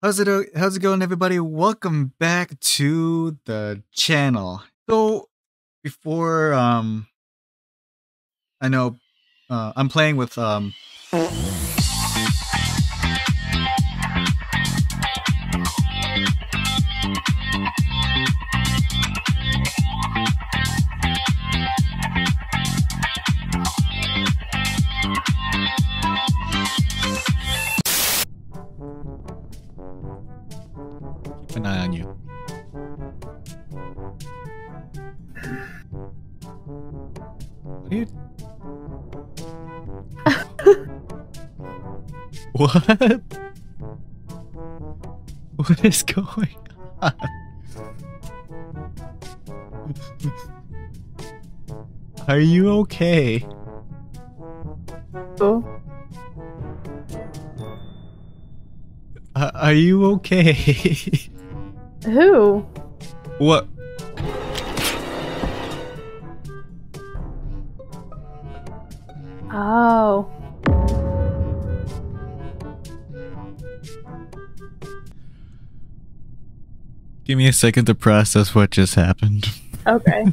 How's it how's it going everybody? Welcome back to the channel. So before um I know uh I'm playing with um an eye on you. What are you What? What is going on? Are you okay? Oh, Uh, are you okay? who? what? Oh, Give me a second to process what just happened. okay.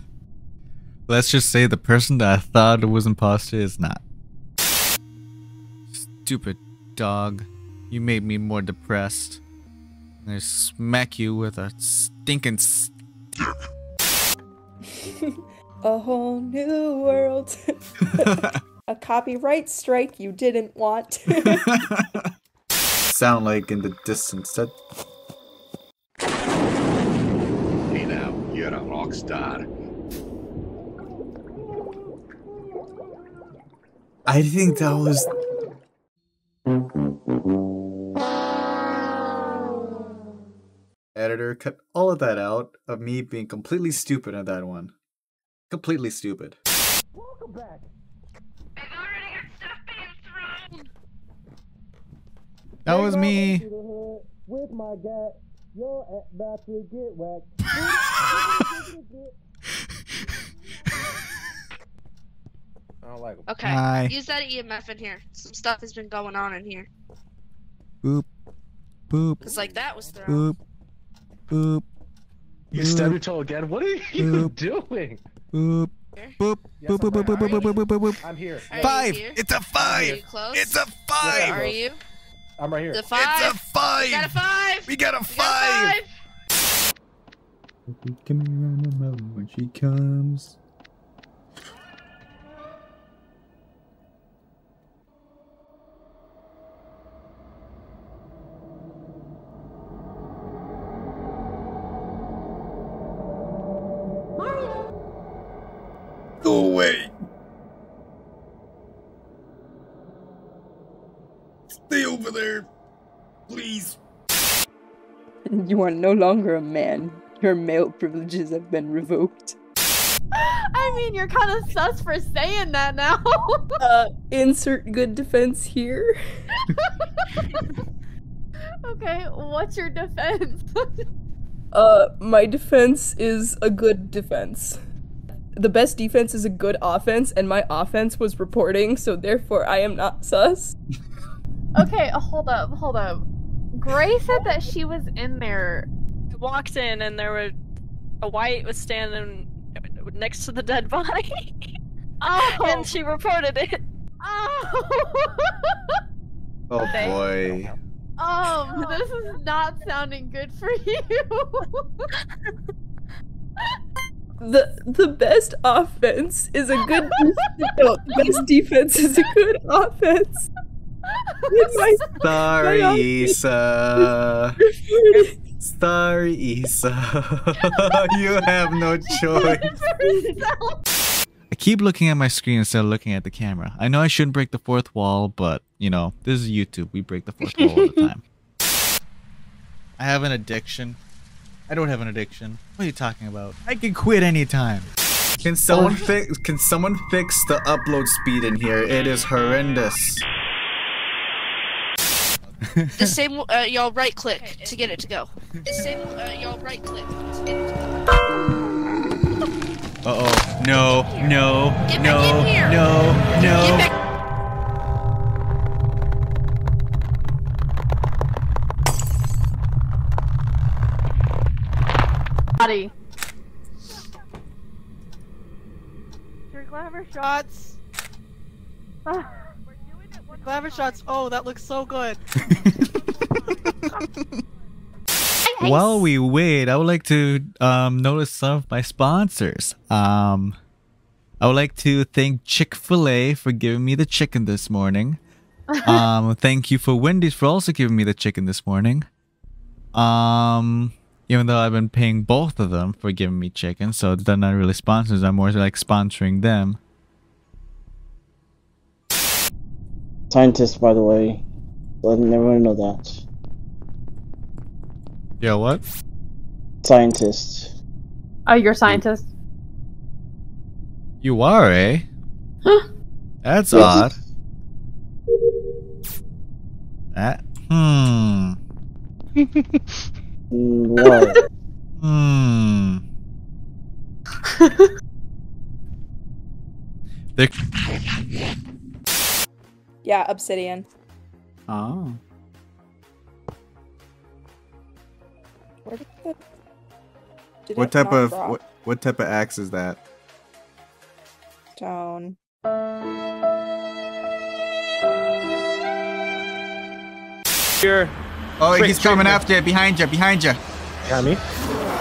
Let's just say the person that I thought was imposter is not. Stupid dog. You made me more depressed. I'm gonna smack you with a stinking s- A whole new world. a copyright strike you didn't want. Sound like in the distance. That Hey now, you're a rock star. I think that was. Of that out of me being completely stupid at that one. Completely stupid. That was me. With my guy, you're about to get whacked. I don't like him. Okay. Hi. Use that EMF in here. Some stuff has been going on in here. Boop. Boop. It's like that was thrown. Boop. Boop. You stubbed your toe again? What are you Boop. doing? Boop. Boop. Yes, Boop. Boop. I'm Boop. Boop. Boop. Boop. Boop. Boop. Boop. I'm here. Are you Five. here? It's a five. Are you close? It's a Yeah. five. Are you? I'm right here. The five. It's a five. We got a five. We got a We got a five. five. Give me remember when she comes. You are no longer a man. Your male privileges have been revoked. I mean, you're kind of sus for saying that now. Uh, insert good defense here. okay, what's your defense? Uh, my defense is a good defense. The best defense is a good offense, and my offense was reporting, so therefore I am not sus. okay, hold up, hold up. Gray said that she was in there. I walked in and there were a white was standing next to the dead body Oh, and she reported it. oh. Oh They- boy. um, this is not sounding good for you. The the best offense is a good no, the best defense is a good offense. With my Sorry, My Issa. Sorry, Issa. you have no choice. I keep looking at my screen instead of looking at the camera. I know I shouldn't break the fourth wall, but you know, this is YouTube. We break the fourth wall all the time. I have an addiction. I don't have an addiction. What are you talking about? I can quit anytime. Can someone oh. fix can someone fix the upload speed in here? It is horrendous. the same, uh, y'all right click okay, to get it to go. The same, uh, y'all right click. Uh oh. No, no, get no, no, no. Body. Your glamour shots. Glamour shots. Oh, that looks so good. While we wait, I would like to um, notice some of my sponsors. Um, I would like to thank Chick Fil A for giving me the chicken this morning. Um, thank you for Wendy's for also giving me the chicken this morning. Um, even though I've been paying both of them for giving me chicken, so they're not really sponsors. I'm more like sponsoring them. Scientist, by the way. Letting everyone know that. Yeah, what? Scientist. Oh, you're a scientist. You are, eh? Huh? That's odd. That. Hmm. Mm, What? Hmm. There- Yeah, obsidian. oh. Where did the... Did What type of drop what, what type of axe is that? down? Here. Oh, Straight- he's straight coming here. after you. Behind you. Behind you. Got me.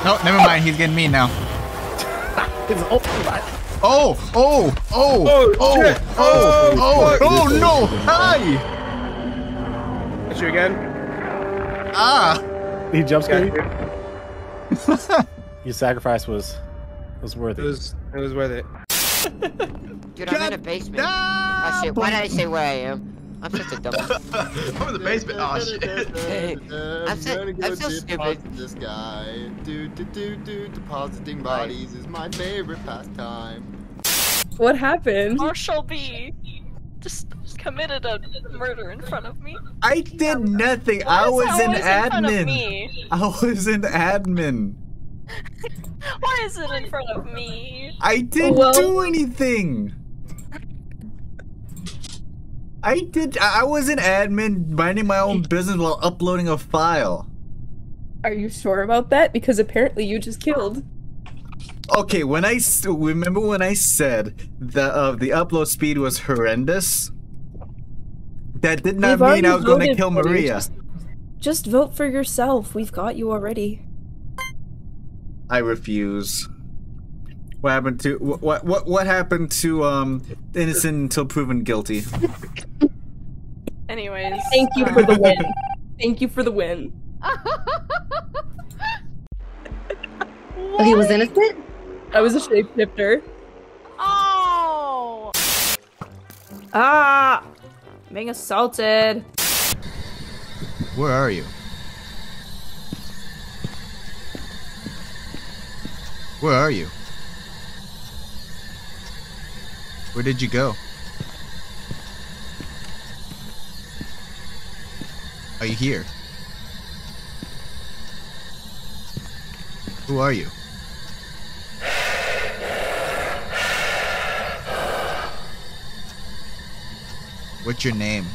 No, never mind. He's getting me now. It's oh, Oh, oh, oh, Oh, oh, shit. oh, Oh, oh, oh, no. Hi. Got you again. Ah. He jump scared you. Your sacrifice was was worth It It was it was worth it. Dude, I'm in a basement. Oh shit, why did I say where I am? I'm such a dumb. I'm in the basement. Oh shit. I'm so, I'm so stupid. This guy, do do do do, depositing bodies is my favorite pastime. What happened? Marshall B just committed a murder in front of me. I did nothing. Why I was an always in front of admin. I was an admin. Why is it in front of me? I didn't Well- do anything. I did. I I was an admin minding my own business while uploading a file. Are you sure about that? Because apparently you just killed. Okay, when I s- remember when I said that uh, the upload speed was horrendous. That did not We've mean I was going to kill. Maria. Just, just vote for yourself. We've got you already. I refuse. What happened to what what what, what happened to um innocent until proven guilty? Anyways. Thank you for the win. Thank you for the win. Oh, he was innocent? I was a shapeshifter. Oh! Ah! I'm being assaulted. Where are you? Where are you? Where did you go? Are you here? Who are you? What's your name?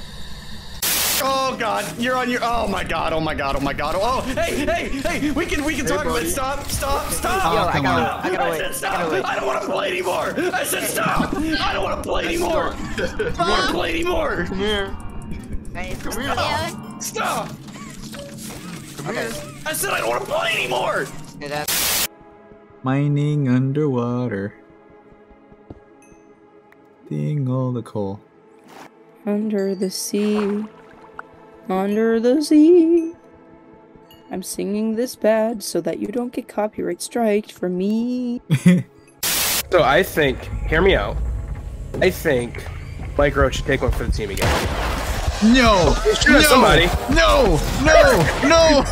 Oh god, you're on your. Oh my god, oh my god, oh my god. Oh, hey, hey, hey, we can we can Hey, talk about it. Stop, stop, stop. Yo, I gotta- on. I gotta I wait, said I stop. gotta wait. I don't want to play anymore. I said stop. I don't want to play anymore. I don't want to play anymore. Come here. Hey, Come here. Stop. Come here. I said I don't want to play anymore. Did that- Mining underwater. Seeing all the coal. Under the sea. Under the sea. I'm singing this bad so that you don't get copyright striked for me. So I think, hear me out. I think Mike Roach should take one for the team again. No! Shoot no! at somebody. No! No! No!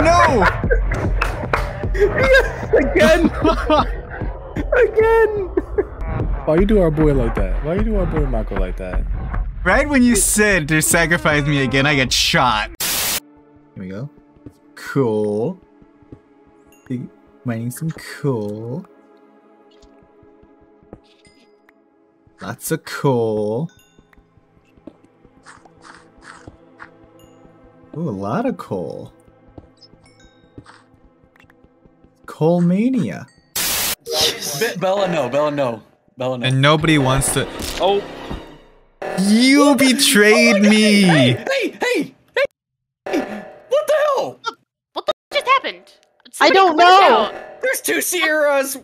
No! Again. Again. Why you do our boy like that? Why you do our boy Michael like that? Right when you said to sacrifice me again, I get shot. Here we go. Cool. Big- Mining some coal. Lots of coal. Ooh, a lot of coal. Colemania. Be- Bella, no. Bella, no. Bella, no. And nobody wants to. Oh. You betrayed oh me! Hey, hey, hey, hey! What the hell? What the f- just happened? I don't know. out. There's two Sierras.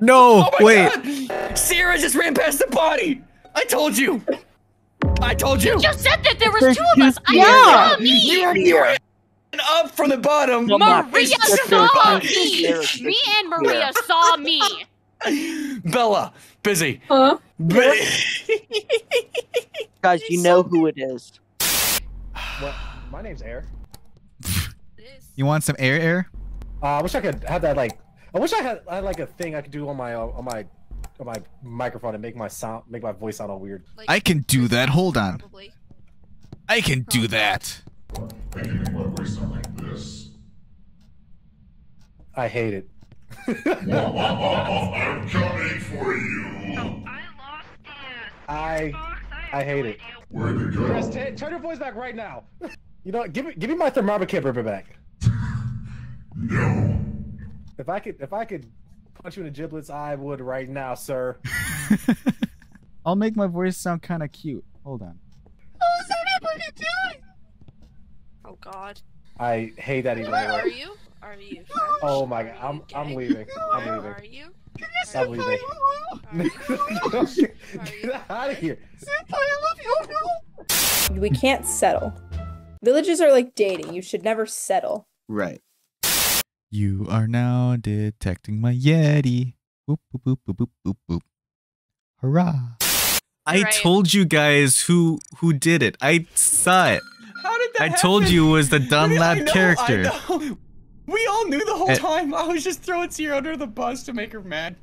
No, Oh my wait. God. Sierra just ran past the body. I told you. I told you. You just said that there was There's two of two us. I Sierras. saw me. You, you ran up from the bottom. Maria saw me. Me and Maria saw me. Bella, busy. Huh? Guys, you know who it is. What? My name's Air. You want some air air? Uh, I wish I could have that like. I wish I had, I had like a thing I could do on my uh, on my on my microphone and make my sound make my voice sound all weird. I can do that. Hold on. I can do that. I hate it. I'm coming for you. I I hate it. Where'd it go? Chris, turn your voice back right now. You know, give me give me my thermometer back. No. If I could if I could punch you in the giblets, I would right now, sir. I'll make my voice sound kind of cute. Hold on. How's anybody doing? Oh God. I hate that even Where more. are you? Are you? Oh my god, I'm I'm leaving. I'm Where leaving. are you? I'm leaving. Get out of here. We can't settle. Villages are like dating. You should never settle. Right. You are now detecting my Yeti. Boop, boop, boop, boop, boop, boop, boop. Hurrah. I Right. told you guys who who did it. I saw it. How did that I told you it was the I Dunlap know, character. I know. We all knew the whole Eh. time. I was just throwing Sierra under the bus to make her mad.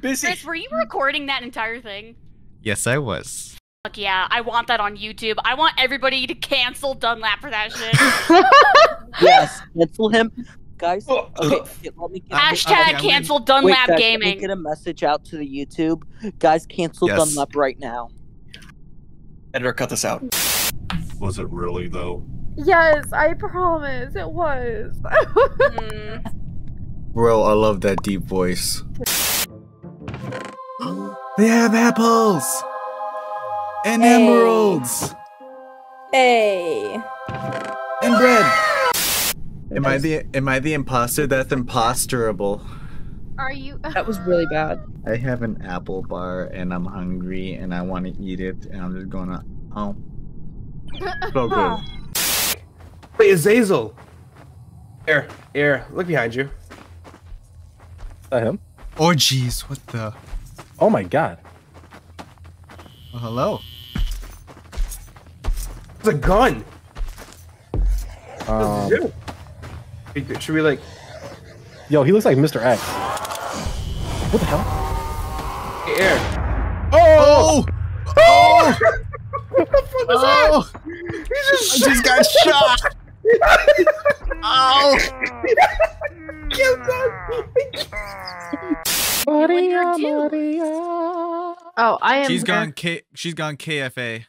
Busy. Chris, were you recording that entire thing? Yes, I was. Fuck yeah, I want that on YouTube. I want everybody to cancel Dunlap for that shit. Yes, cancel him. Guys, Oh, okay, okay, let me get Hashtag cancel Wait, Dunlap guys, Let Gaming. me get a message out to the YouTube. Guys, cancel Yes. Dunlap right now. Editor, cut this out. Was it really though? Yes, I promise it was. Mm. Bro, I love that deep voice. they have apples and Hey. emeralds Hey. and bread. Am I the am I the imposter? That's imposterable. Are you? That was really bad. I have an apple bar and I'm hungry and I want to eat it and I'm just gonna oh so good. Wait, Azazel. Here, here, look behind you. Is that him? Oh jeez, what the? Oh my god. Oh, hello. It's a gun. Um, Dude. Wait, Should we like? yo, he looks like Mr. X. What the hell? Hey, Air. Oh! Oh! oh! I just got shot! Oh! Oh, I am. She's here. gone K she's gone KFA.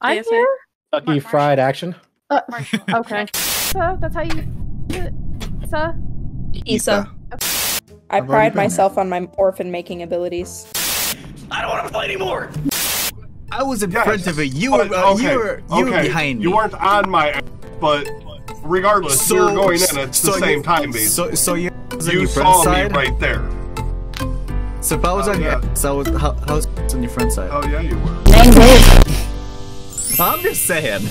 I'm here. Kentucky Fried Action. Uh, okay. So that's how you. do it. So. Issa. I I've pride been there. myself on my orphan making abilities. I don't want to play anymore. I was in Yes, front of it. You were but- uh, you were you were behind me. You weren't on my ass, but regardless, so, we were going in at so the same you- time, basically. So so you was you saw front me right there. So if I was Oh, on your so I was how, how's on your front side? Oh yeah, you were. I'm just saying.